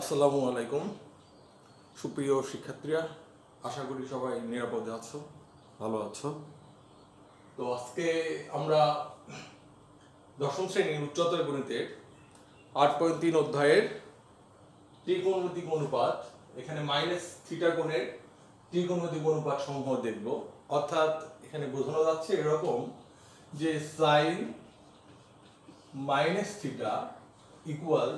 আসসালামু আলাইকুম। সুপ্রিয় শিক্ষার্থীরা, আশা করি সবাই নিরাপদে আছো, ভালো আছো। তো আজকে আমরা দশম শ্রেণির উচ্চতর গণিতের আট পয়েন্ট তিন অধ্যায়ের ত্রিকোণমিতিক অনুপাত, এখানে মাইনাস থিটা কোণের ত্রিকোণমিতিক অনুপাত সমূহ দেখব। অর্থাৎ এখানে বোঝানো যাচ্ছে এরকম যে sine minus theta equal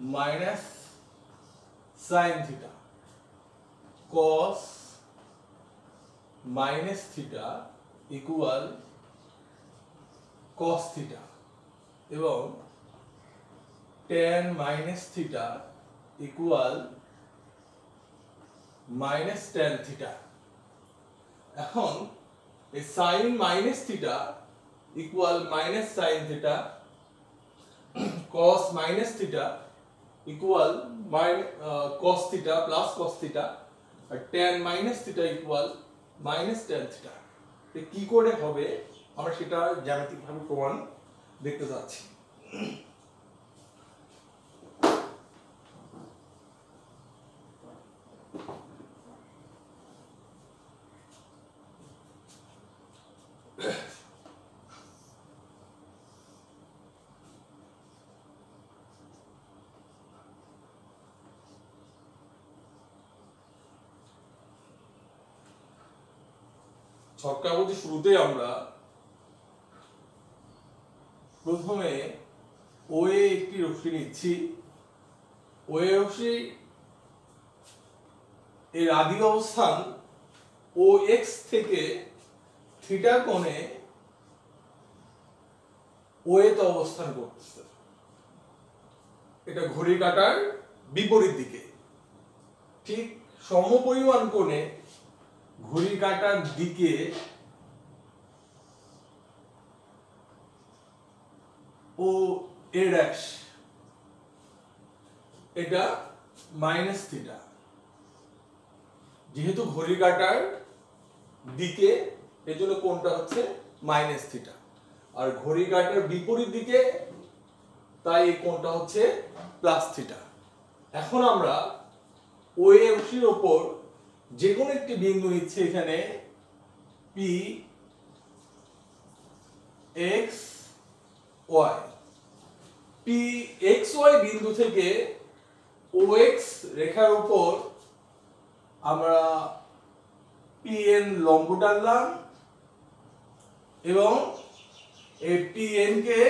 minus sine theta cos minus theta equal cos theta এবং tan minus theta equal minus tan theta এখন এই sine minus theta equal minus sine theta cos minus theta equal cos theta plus cos theta আর tan minus theta equal minus tan theta কি করে হবে? আমরা সেটা জ্যামিতিক প্রমাণ দেখতে যাচ্ছি। ছক্কাবতী শুরুতেই আমরা প্রথমে ওয়ে একটি রশ্মি নিচ্ছি। ওয়ে রশ্মি এর আদি অবস্থান ও এক্স থেকে থিটা কোণে ওয়েতে অবস্থান করতেছে। এটা ঘড়ি কাটার বিপরীত দিকে। ঠিক সমপরিমাণ কোণে ঘড়ি কাটার দিকে ও এ ড্যাশ, এটা মাইনাস থিটা। যেহেতু ঘড়ি কাটার দিকে, এজন্য কোনটা হচ্ছে মাইনাস থিটা। আর ঘড়ি কাটার বিপরীত দিকে, তাই কোনটা হচ্ছে প্লাস থিটা। এখন আমরা অংশের ওপর যে কোনো একটি বিন্দু নিচ্ছে এখানে P X Y P X Y বিন্দু থেকে ও এক্স রেখার উপর আমরা পি এন লম্ব টানলাম এবং এই পি এন কে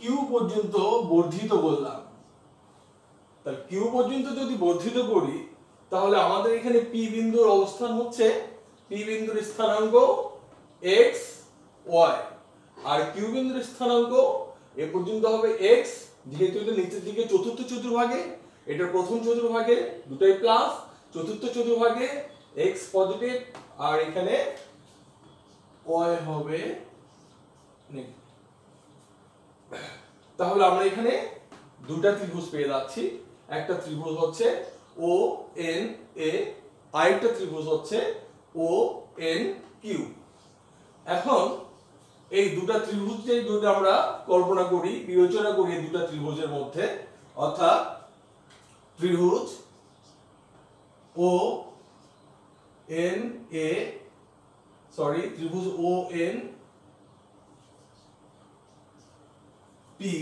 কিউ পর্যন্ত বর্ধিত করলাম। তাহলে কিউ পর্যন্ত যদি বর্ধিত করি তাহলে আমাদের এখানে পি বিন্দুর অবস্থান হচ্ছে পি বিন্দুর স্থানাঙ্ক এক্স ওয়াই আর কিউ বিন্দুর স্থানাঙ্ক এ পর্যন্ত হবে এক্স যেহেতু এটা নিচের দিকে চতুর্থ চতুর্ভাগে, এটা প্রথম চতুর্ভাগে, দুটাই প্লাস চতুর্থ চতুর্ভাগে এক্স পজিটিভ আর এখানে ওয়াই হবে তাহলে আমরা এখানে দুটা ত্রিভুজ পেয়ে যাচ্ছি। একটা ত্রিভুজ হচ্ছে ও এন এ আরেকটা ত্রিভুজ হচ্ছে ও এন কিউ এখন এই দুটা ত্রিভুজ যদি আমরা কল্পনা করি, বিবেচনা করি এই দুটা ত্রিভুজের মধ্যে, অর্থাৎ ত্রিভুজ ও এন এ সরি ত্রিভুজ ও এন পি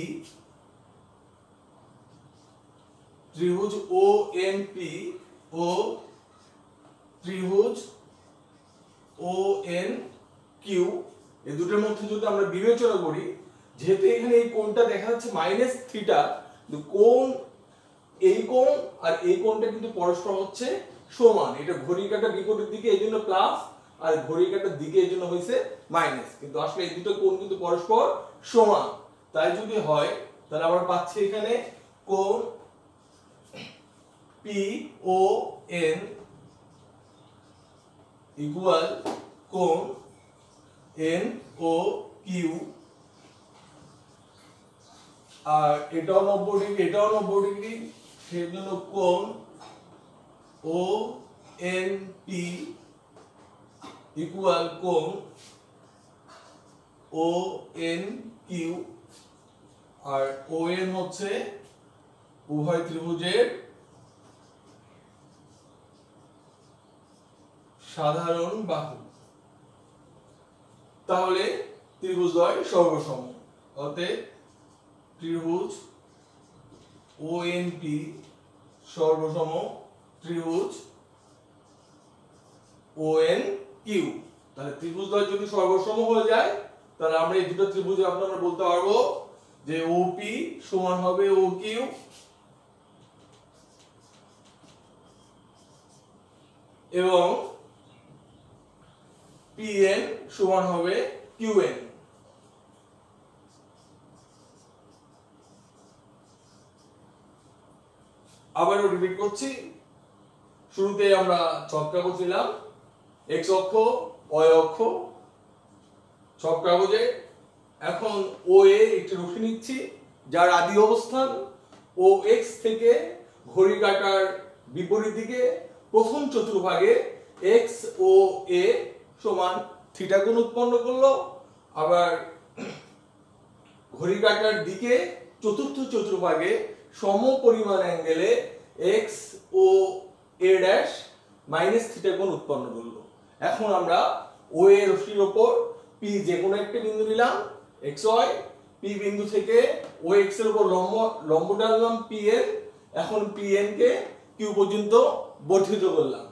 ত্রিভুজ ও এন পি ও ত্রিভুজ ও এন কিউ এই দুটোর মধ্যে যদি আমরা বিবেচনা করি, যেহেতু এখানে এই কোণটা দেখা যাচ্ছে মাইনাস থিটা কোণ এই কোণ আর এই কোণটা কিন্তু পরস্পর হচ্ছে সমান। এটা ঘড়ি কাটা বিপরীত দিকে এই জন্য প্লাস আর ঘড়ি কাটার দিকে এই জন্য হয়েছে মাইনাস কিন্তু আসলে এই দুটো কোণ কিন্তু পরস্পর সমান। তাই যদি হয়, তাহলে আমরা পাচ্ছি এখানে কোণ পি ও এন ইকুয়াল কোণ এন ও কিউ আর এটাও নব্বই ডিগ্রি, এটাও নব্বই ডিগ্রি সেই জন্য ও এন পি ইকুয়াল কোণ ও এন কিউ আর ও এন হচ্ছে উভয় ত্রিভুজের সাধারণ বাহু। তাহলে ত্রিভুজদ্বয় সর্বসম। অতএব ত্রিভুজ ওএনপি সর্বসম ত্রিভুজ ওএন কিউ তাহলে ত্রিভুজদ্বয় যদি সর্বসম হয়ে যায়, তাহলে আমরা এই দুটো ত্রিভুজে আমরা বলতে পারব যে ওপি সমান হবে ও কিউ এবং পিএন সমান হবে কিউএন আবারও রিপিট করছি। শুরুতে আমরা ছক কাগজ নিলাম। এক্স অক্ষ অয় অক্ষ। ছক কাগজে এখন ও এ একটি রশ্মি নিচ্ছি, যার আদি অবস্থান ও থেকে ঘড়ি কাটার বিপরীত দিকে প্রথম চতুর্ভাগে এক্স ও এ সমান থিটা কোণ উৎপন্ন করল, আবার ঘড়ি কাটার দিকে চতুর্থ চতুর্ভাগে সম পরিমাণ অ্যাঙ্গেলে X O A dash minus theta কোণ উৎপন্ন করল। এখন আমরা ও এ রশ্মির ওপর পি যে কোনো একটা বিন্দু নিলাম এক্স ওয়াই পি বিন্দু থেকে ও এক্সের উপর লম্ব লম্ব টানলাম পি এর, এখন পি এন কে কিউ পর্যন্ত বর্ধিত করলাম।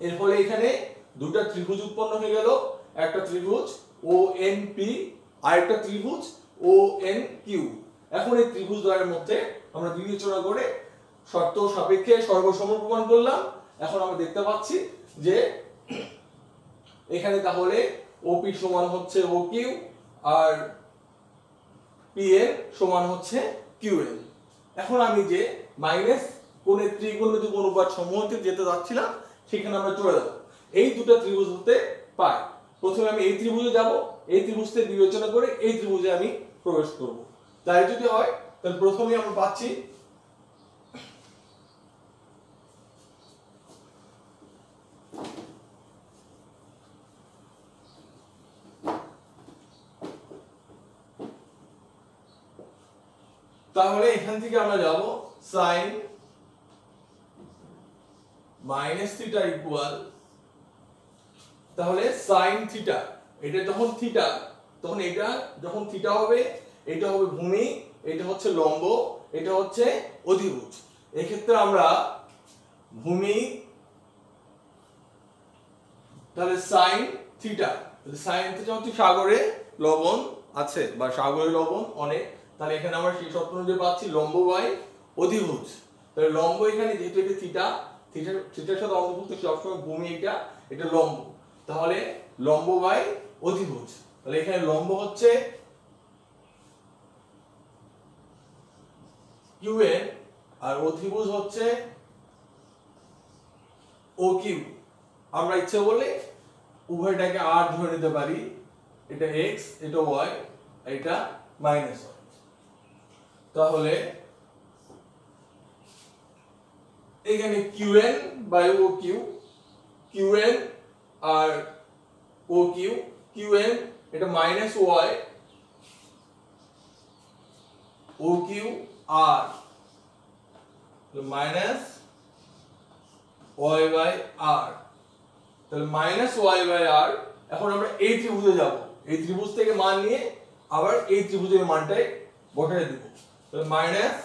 এর ফলে এখানে দুটো ত্রিভুজ উৎপন্ন হয়ে গেল। একটা ত্রিভুজ ও এন পি আর একটা ত্রিভুজ ও এন কিউ এখন এই ত্রিভুজ দ্বয়ের মধ্যে আমরা বিবেচনা করে শর্ত সাপেক্ষে সর্বসম প্রমাণ করলাম। এখন আমরা দেখতে পাচ্ছি যে এখানে তাহলে ওপি সমান হচ্ছে ও কিউ আর পি এর সমান হচ্ছে কিউ এল এখন আমি যে মাইনাস কোণের ত্রিকোণমিতিক অনুপাত সমূহতে যেতে যাচ্ছিলাম, সেখানে আমরা চলে যাব। এই দুটো ত্রিভুজ হতে পাই প্রথমে আমি এই ত্রিভুজে যাব, এই ত্রিভুজ থেকে বিবেচনা করে এই ত্রিভুজে আমি প্রবেশ করব। তাই যদি হয়, তাহলে প্রথমে আমরা পাচ্ছি তাহলে এখান থেকে আমরা যাব সাইন মাইনাস থিটা ইকুয়াল তাহলে সাইন থিটা এটা যখন থিটা তখন এটা যখন থিটা হবে, এটা হবে ভূমি, এটা হচ্ছে লম্ব, এটা হচ্ছে অধিভুজ। এক্ষেত্রে আমরা ভূমি, তাহলে সাইন থিটা সাইন থিটা হচ্ছে সাগরে লবণ আছে, বা সাগরে লবণ অনেক। তাহলে এখানে আমরা সেই সূত্র অনুযায়ী পাচ্ছি লম্ব বাই অধিভুজ। তাহলে লম্ব এখানে যেহেতু এটা থিটা থিটা থিটার সাথে অন্তর্ভুক্ত সবসময় ভূমি এটা এটা লম্ব। তাহলে লম্ব বাই অধিভুজ। তাহলে এখানে লম্ব হচ্ছে কিউএন আর অধিভুজ হচ্ছে ও কিউ। আমরা ইচ্ছে বলে উভয়টাকে আর ধরে নিতে পারি। এটা এক্স, এটা ওয়াই এটা মাইনাস ওয়াই। তাহলে এখানে QN by O Q QN R O Q QN এটা minus Y O Q R minus Y by আর তাহলে মাইনাস ওয়াই বাই আর এখন আমরা এই ত্রিভুজে যাব। এই ত্রিভুজ থেকে মান নিয়ে আবার এই ত্রিভুজের মানটাই বসাই দিব। তাহলে মাইনাস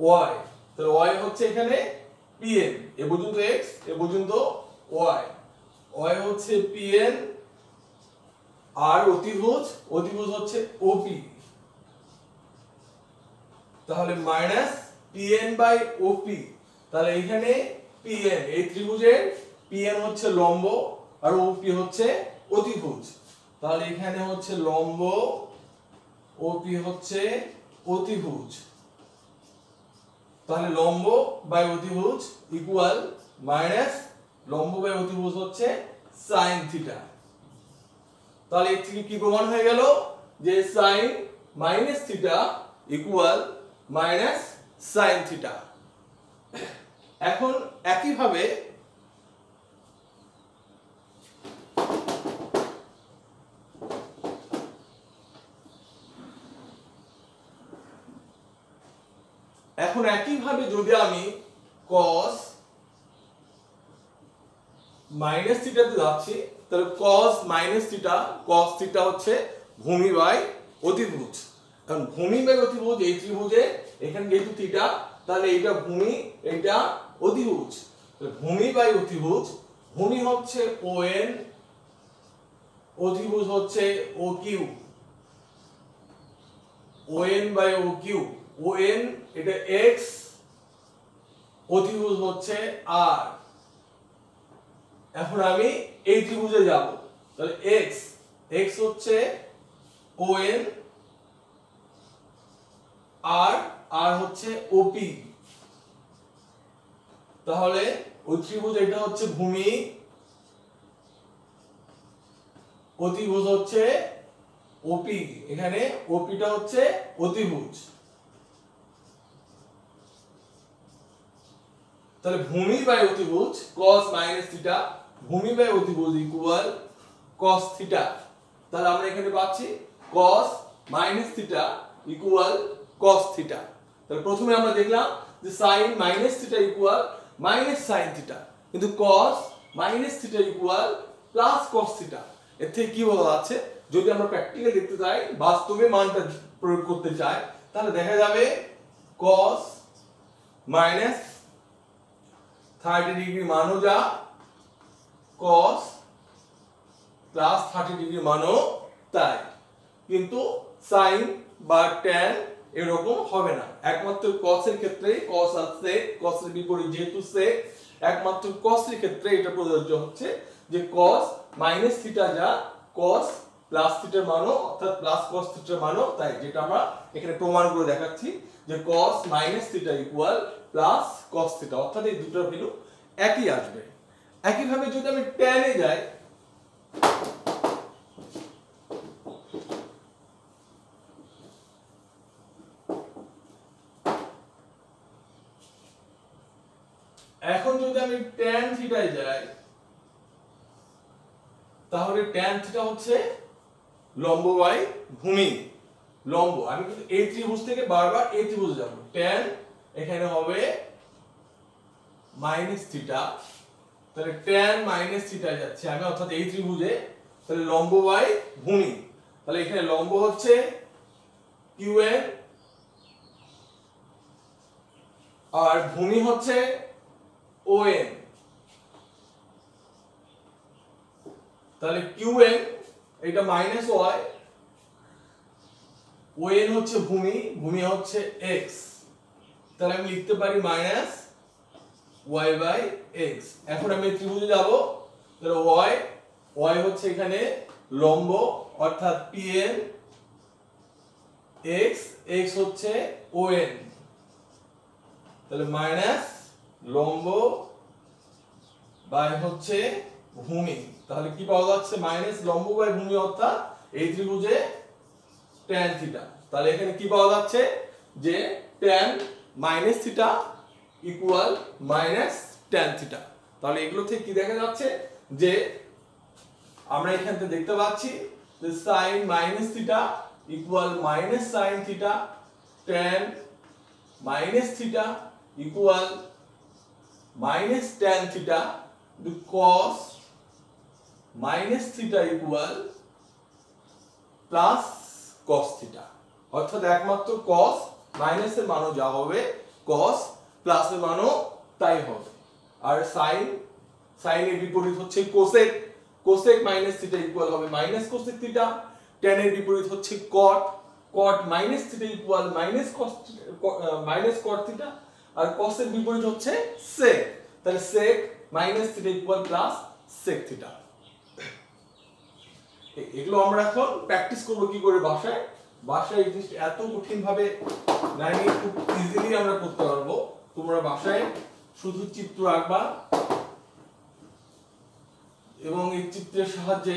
ওয়াই তাহলে ওয়াই হচ্ছে এখানে পিএন এ পর্যন্ত এক্স এ পর্যন্ত ওয়াই ওয়াই হচ্ছে পিএন আর অতিভুজ অতিভুজ হচ্ছে ওপি তাহলে মাইনাস পিএন বাই ওপি তাহলে এখানে পিএন এই ত্রিভুজের পিএন হচ্ছে লম্ব আর ওপি হচ্ছে অতিভুজ। তাহলে এখানে হচ্ছে লম্ব ওপি হচ্ছে অতিভুজ। তাহলে লম্ব বাই অতিভুজ ইকুয়াল মাইনাস লম্ব বাই অতিভুজ হচ্ছে সাইন থিটা তাহলে এর থেকে কি প্রমাণ হয়ে গেল? যে sine minus theta equal minus sine theta এখন একইভাবে এখন একইভাবে যদি আমি cos মাইনাস থিটাতে যাচ্ছি, তাহলে cos minus theta cos theta হচ্ছে ভূমি বাই অতিভুজ। কারণ ভূমি বাই অতিভুজ, এই ত্রিভুজে, এখানে যেহেতু থিটা তাহলে এইটা ভূমি, এইটা অতিভুজ। ভূমি বাই অতিভুজ, ভূমি হচ্ছে ও এন অতিভুজ হচ্ছে O Q O N by O Q O N এটা এক্স অতিভুজ হচ্ছে আর এখন আমি এই ত্রিভুজে যাব। তাহলে এক্স এক্স হচ্ছে ও এন আর আর হচ্ছে ওপি তাহলে ওই ত্রিভুজ এটা হচ্ছে ভূমি অতিভুজ হচ্ছে ওপি এখানে ওপিটা হচ্ছে অতিভুজ তাহলে ভূমি বাই অতিভুজ cos থিটা ভূমি বাই অতিভুজ ইকুয়াল cos থিটা তাহলে আমরা এখানে পাচ্ছি cos minus theta equal cos theta তাহলে প্রথমে আমরা দেখলাম যে sin minus theta equal minus sin theta কিন্তু cos minus theta equal plus cos theta এর থেকে কি বলা যাচ্ছে যদি আমরা প্র্যাকটিক্যাল দেখতে চাই বাস্তবে মানটা প্রয়োগ করতে চাই, তাহলে দেখা যাবে cos মাইনাস থার্টি ডিগ্রি মানও যা cos প্লাস থার্টি ডিগ্রি মানও তাই। কিন্তু সাইন বা ট্যান এরকম হবে না। একমাত্র এর ক্ষেত্রে cos আর cos এর বিপরীত যেহেতু sec, একমাত্র এর ক্ষেত্রে এটা প্রযোজ্য হচ্ছে যে cos মাইনাস থিটা যা, cos প্লাস থিটার মানও, অর্থাৎ প্লাস cos থিটার মানও তাই, যেটা আমরা এখানে প্রমাণ করে দেখাচ্ছি যে cos minus theta equal plus cos theta অর্থাৎ এই দুটোর ভ্যালু একই আসবে। একইভাবে যদি আমি এ যাই, এখন যদি আমি tan থিটায় যাই, তাহলে tan থিটা হচ্ছে লম্ব বাই ভূমি। লম্ব, আমি কিন্তু এই ত্রিভুজ থেকে বারবার এই ত্রিভুজে যাব। tan এখানে হবে মাইনাস থিটা তাহলে tan মাইনাস থিটা যাচ্ছে। আমি অর্থাৎ এই ত্রিভুজে তাহলে লম্ব বাই ভূমি তাহলে এখানে লম্ব হচ্ছে কিউএন আর ভূমি হচ্ছে ওএন তাহলে কিউএন এটা মাইনাস ওয়াই ওএন হচ্ছে ভূমি ভূমি হচ্ছে এক্স তাহলে আমি লিখতে পারি মাইনাস ওয়াই বাই এক্স এখন আমি ত্রিভুজে যাব তাহলে ওয়াই ওয়াই হচ্ছে এখানে লম্ব, অর্থাৎ পিএন এক্স এক্স হচ্ছে ওএন তাহলে মাইনাস লম্ব বাই হচ্ছে ভূমি। তাহলে কি পাওয়া যাচ্ছে? মাইনাস লম্ব বাই ভূমি, অর্থাৎ এই ত্রিভুজে tan থিটা তাহলে এখানে কি পাওয়া যাচ্ছে? যে tan minus theta equal minus tan theta তাহলে এগুলো থেকে কি দেখা যাচ্ছে? যে আমরা এখান থেকে দেখতে পাচ্ছি যে sin minus theta equal minus sin theta tan minus theta equal minus tan theta cos minus theta equal plus cos theta অর্থাৎ একমাত্র cos মাইনাসের মানও যা হবে cos প্লাসের মানও তাই হবে। আর sin এর বিপরীত হচ্ছে cosec cosec minus theta equal হবে মাইনাস cosec থিটা এর বিপরীত হচ্ছে cot cot minus theta equal minus cos minus cot theta আর এর বিপরীত হচ্ছে sec তাহলে sec minus theta equal plus sec theta এগুলো আমরা এখন প্র্যাকটিস করব কি করে বাসায়। বাসায় এই জিনিসটা এত কঠিন ভাবে নাইনি খুব ইজিলি আমরা করতে পারব। তোমরা বাসায় শুধু চিত্র আঁকবা এবং এই চিত্রের সাহায্যে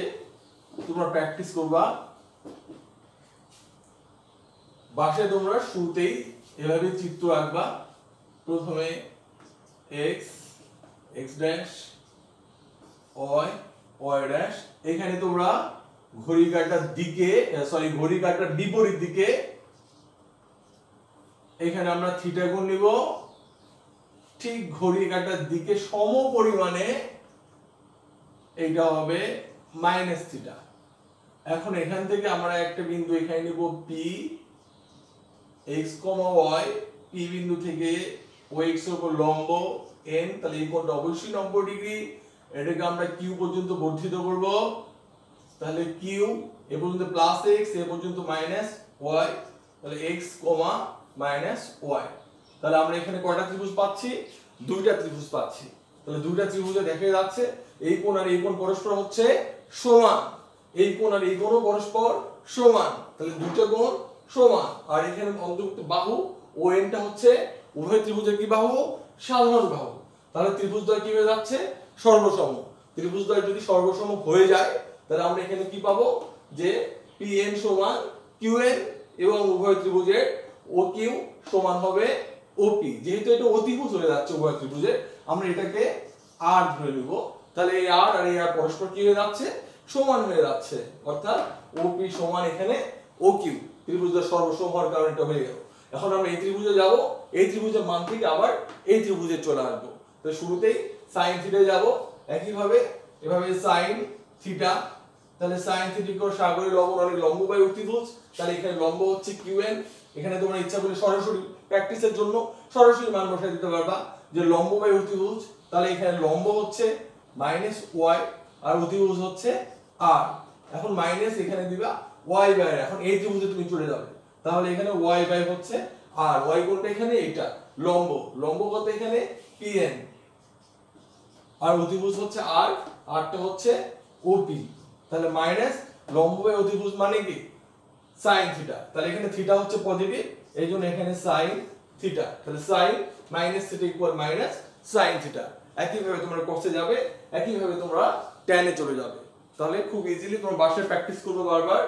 তোমরা প্র্যাকটিস করবা। বাসায় তোমরা শুরুতেই এভাবে চিত্র আঁকবা। প্রথমে X X dash Y Y dash এখানে তোমরা ঘড়ি কাঁটার দিকে সরি ঘড়ি কাঁটার বিপরীত দিকে এখানে আমরা থিটা গুণ নিব। ঠিক ঘড়ি কাঁটার দিকে সম পরিমাণে এইটা হবে মাইনাস থিটা এখন এখান থেকে আমরা একটা বিন্দু এখানে নিব P X comma Y P বিন্দু থেকে ও এক্সের উপর লম্ব এন তাহলে এই কোণটা অবশ্যই নব্বই ডিগ্রি, এটাকে আমরা কিউ পর্যন্ত বর্ধিত করব। তাহলে কিউ এ পর্যন্ত প্লাস এক্স এ পর্যন্ত মাইনাস ওয়াই তাহলে এক্স কমা মাইনাস ওয়াই তাহলে আমরা এখানে কয়টা ত্রিভুজ পাচ্ছি? দুইটা ত্রিভুজ পাচ্ছি। তাহলে দুইটা ত্রিভুজে দেখা যাচ্ছে এই কোণ আর এই কোণ পরস্পর হচ্ছে সমান। এই কোণ আর এই কোণও পরস্পর সমান। তাহলে দুটো কোণ সমান। আর এখানে অন্তর্ভুক্ত বাহু, ও এনটা হচ্ছে উভয় ত্রিভুজের কি বাহু? সাধারণ বাহু। তাহলে ত্রিভুজদ্বয় কি হয়ে যাচ্ছে? সর্বসম। ত্রিভুজদ্বয় যদি সর্বসম হয়ে যায়, তাহলে আমরা এখানে কি পাবো? যে পি এন সমান কিউ এন এবং উভয় ত্রিভুজের ও কিউ সমান হবে ওপি যেহেতু এটা অতিভুজ হয়ে যাচ্ছে উভয় ত্রিভুজে, আমরা এটাকে আর ধরে নিব। তাহলে এই আর আর এই আর পরস্পর কি হয়ে যাচ্ছে? সমান হয়ে যাচ্ছে। অর্থাৎ ওপি সমান এখানে ও কিউ ত্রিভুজের সর্বসম হওয়ার কারণে এটা হয়ে গেল। এখন আমরা এই ত্রিভুজে যাব, এই ত্রিভুজের মান থেকে আবার এই ত্রিভুজে চলে আসব। তো শুরুতেই সাইন থিটা যাব। একইভাবে, এভাবে সাইন থিটা তাহলে সাইন থিটা ইকুয়াল সাগরের লম্ব অনেক লম্ব বাই অতিভুজ তাহলে এখানে লম্ব হচ্ছে কিউএন এখানে তোমরা ইচ্ছা করলে সরাসরি প্র্যাকটিসের জন্য সরাসরি মান বসাই দিতে পারবা। যে লম্ব বাই অতিভুজ তাহলে এখানে লম্ব হচ্ছে মাইনাস ওয়াই আর অতিভুজ হচ্ছে আর এখন মাইনাস এখানে দিবা ওয়াই বাই এখন এই ত্রিভুজে তুমি চলে যাবে। তাহলে এখানে ওয়াই বাই হচ্ছে আর ওয়াই কোনটা এখানে? এটা লম্ব। লম্ব কত এখানে? পিএন আর অতিভুজ হচ্ছে আর আরটা হচ্ছে ওপি তাহলে মাইনাস লম্বভাবে অধিভুজ মানে কি? সাইন থিটা তাহলে এখানে থিটা হচ্ছে পজিটিভ এই জন্য এখানে সাইন থিটা তাহলে sine minus theta equal minus sine theta একইভাবে তোমরা কষে যাবে, একইভাবে তোমরা ট্যানে চলে যাবে। তাহলে খুব ইজিলি তোমরা বাসায় প্র্যাকটিস করবে বারবার।